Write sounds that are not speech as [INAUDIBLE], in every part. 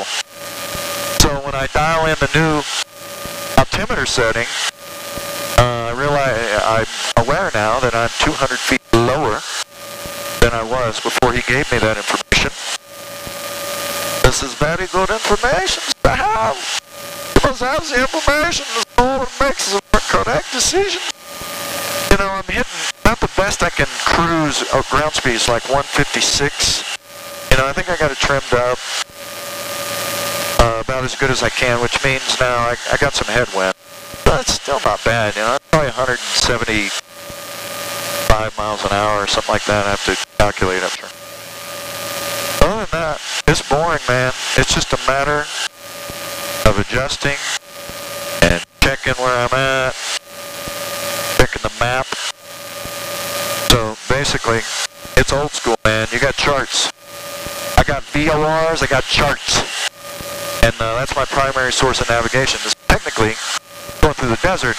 So when I dial in the new altimeter setting, uh, I realize I'm aware now that I'm 200 feet lower than I was before he gave me that information. This is very good information to have. Because that's the information that makes the correct decision. You know, I'm hitting not the best I can cruise ground speeds like 156. You know, I think I got it trimmed up as good as I can, which means now I, I got some headwind. But it's still not bad, you know, probably 175 miles an hour or something like that. I have to calculate, sure. Other than that, it's boring, man. It's just a matter of adjusting and checking where I'm at, checking the map. So basically, it's old school, man. You got charts. I got VORs, I got charts. And uh, that's my primary source of navigation. This, technically, going through the desert,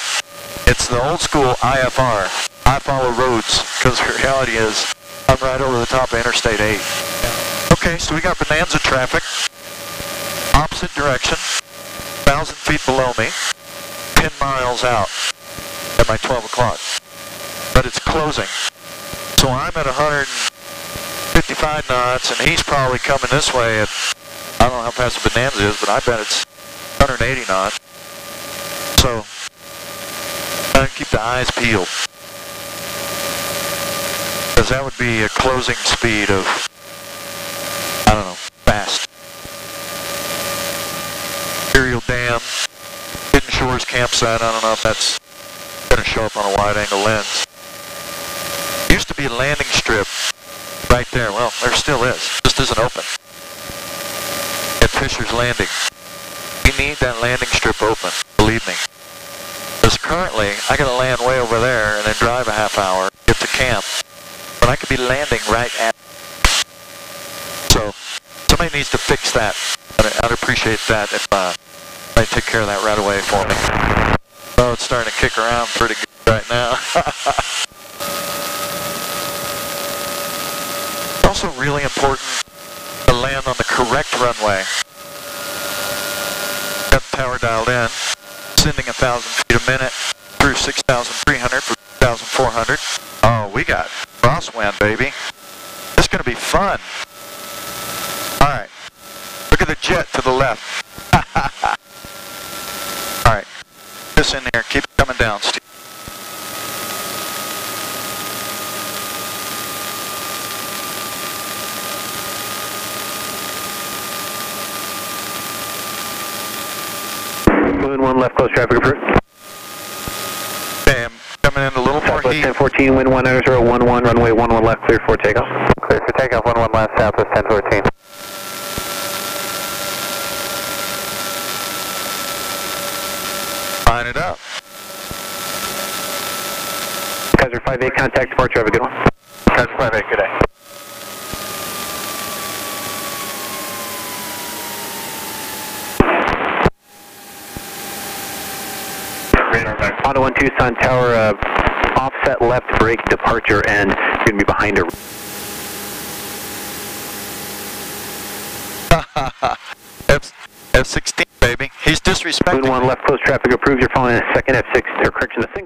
it's the old school IFR. I follow roads, because the reality is, I'm right over the top of Interstate 8. Okay, so we got Bonanza traffic, opposite direction, 1,000 feet below me, 10 miles out at my 12 o'clock. But it's closing. So I'm at 155 knots, and he's probably coming this way at, I don't know how fast the Bonanza is, but I bet it's 180 knots. So, I keep the eyes peeled. Because that would be a closing speed of, I don't know, fast. Imperial Dam, Hidden Shores campsite, I don't know if that's going to show up on a wide angle lens. Used to be a landing strip right there. Well, there still is. Just isn't open. Fisher's Landing. We need that landing strip open, believe me. Because currently, I gotta land way over there and then drive a half hour, get to camp. But I could be landing right at So, somebody needs to fix that. I'd appreciate that if uh, they take care of that right away for me. Oh, it's starting to kick around pretty good right now. [LAUGHS] Also really important to land on the correct runway. Tower dialed in, sending 1,000 feet a minute through 6,300 for 6,400. Oh, we got crosswind, baby. Is going to be fun. All right. Look at the jet to the left. [LAUGHS] All right. This in there. Keep coming down, Steve. Moon 1 left close traffic approved. Bam. Coming in a little more Southwest heat. 1014, wind 1011, runway 11 left, clear for takeoff. Clear for takeoff, 11 left, Southwest 1014. Line it up. Kaiser 58, contact departure, have a good one. Kaiser 58, good day. Radar back. Auto 1 Tucson Tower, uh, offset left brake departure, and you're going to be behind her. [LAUGHS] F F16, baby. He's disrespecting. Moon 1 left close traffic approves. you're following a second F6, or correction, a single...